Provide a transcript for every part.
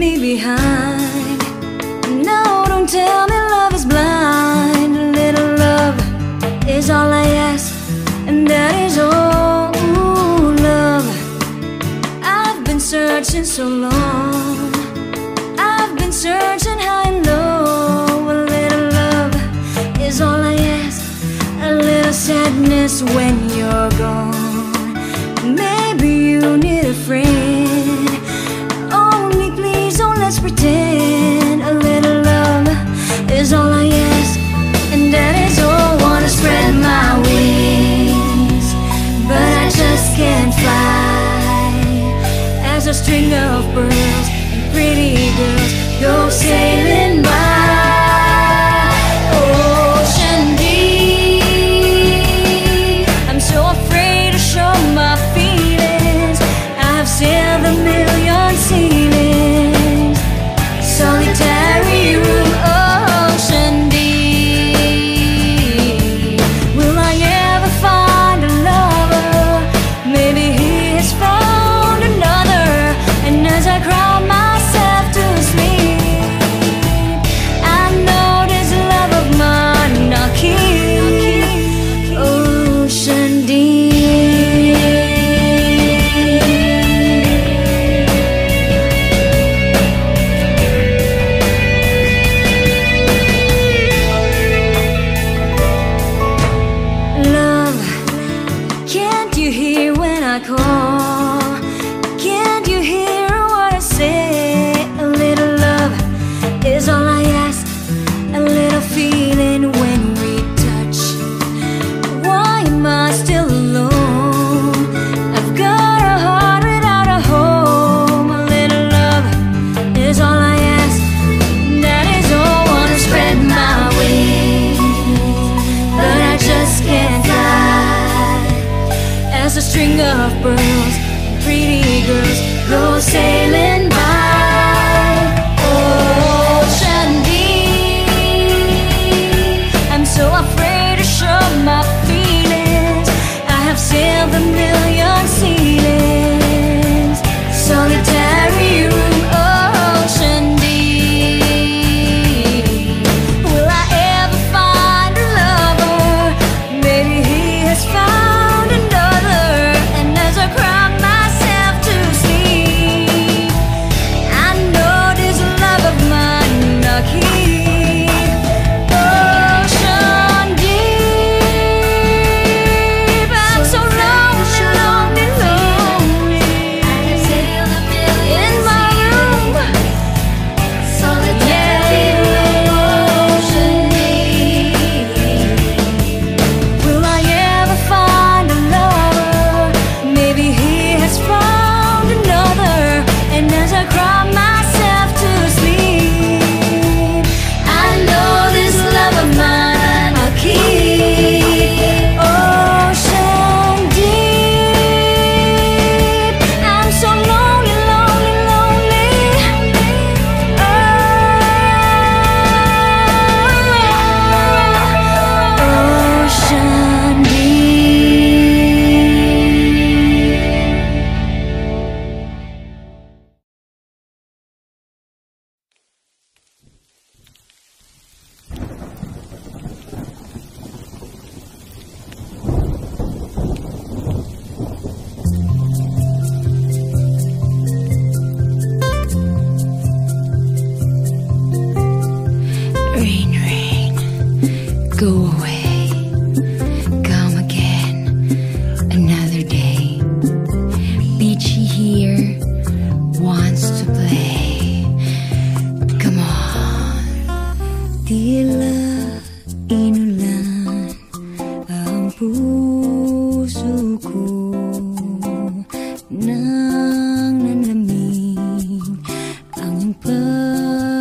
me behind. No, don't tell me love is blind. A little love is all I ask, and that is all Ooh, love. I've been searching so long. I've been searching high and low. A little love is all I ask. A little sadness when you. ako oh.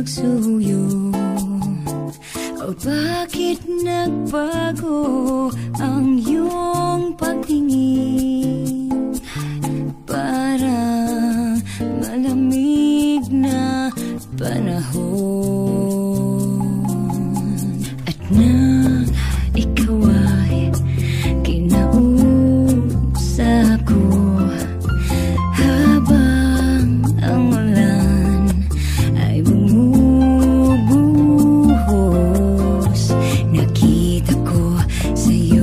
magsuyo. O oh, bakit nagbago ang iyong pagtingin? nakita ko sa'yo.